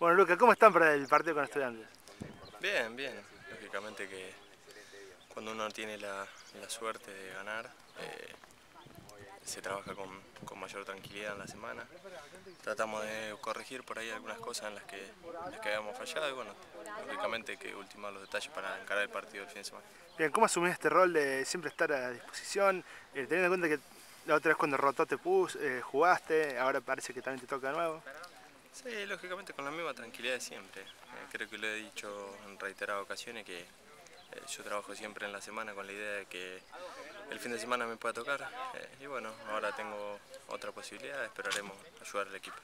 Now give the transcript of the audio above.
Bueno, Luca, ¿cómo están para el partido con estudiantes? Bien, bien. Lógicamente que cuando uno tiene la, suerte de ganar, eh, se trabaja con, mayor tranquilidad en la semana. Tratamos de corregir por ahí algunas cosas en las que, en habíamos fallado y bueno, lógicamente que ultimar los detalles para encarar el partido del fin de semana. Bien, ¿cómo asumís este rol de siempre estar a disposición, eh, teniendo en cuenta que la otra vez cuando rotó te pus, eh, jugaste, ahora parece que también te toca de nuevo? Sí, lógicamente con la misma tranquilidad de siempre. Eh, creo que lo he dicho en reiteradas ocasiones que yo trabajo siempre en la semana con la idea de que el fin de semana me pueda tocar y bueno, ahora tengo otra posibilidad, esperaremos ayudar al equipo.